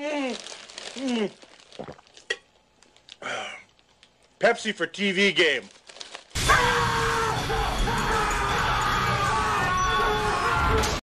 Mm. Mm. Pepsi for TV game.